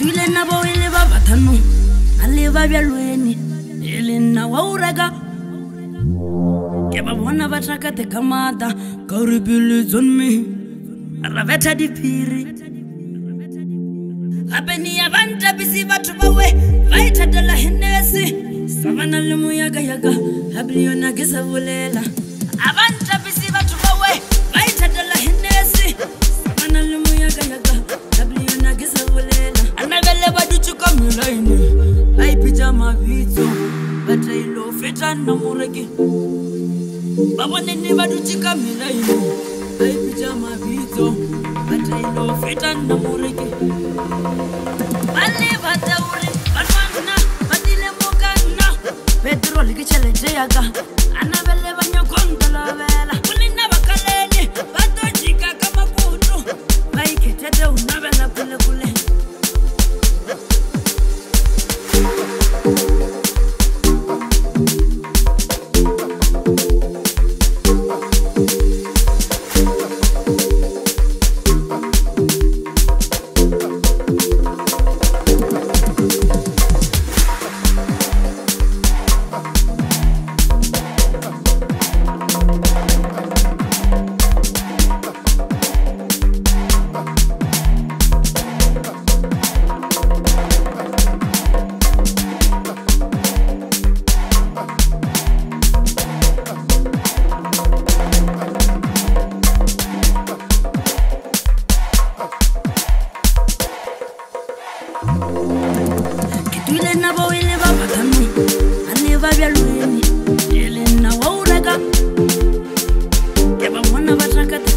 tuile na bao e le ba bathanong ba le ba bjalwene e le nna wa oreka ke ba bona ba takate ka mata ka ore pele tsonme ra betha diphiri gape nea bantapise batho bawe ba ithatela henese sa bana le moyakayaka gapele yona ke sa bolela I'm line vaipita mavidzo vatailofeta namureke vavonene vadutika miraini vaipita mavidzo vatailofeta namureke valevatauri vanwana vatile mukana petroliki chelete yaka ana vele vanyokondolovela kunina vakaleni vatojika kamakutu vaiketete unavela kulekule kule.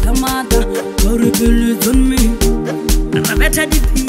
tamada gore pele tsonme re ba betha dipi